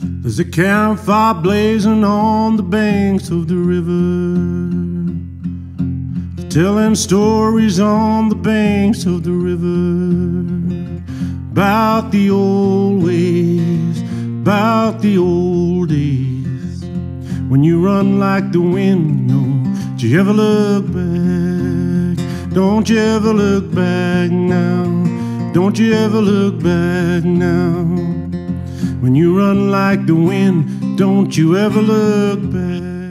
There's a campfire blazing on the banks of the river. Telling stories on the banks of the river about the old ways, about the old days. When you run like the wind, don't you ever look back. Don't you ever look back now. Don't you ever look back now. When you run like the wind, don't you ever look back.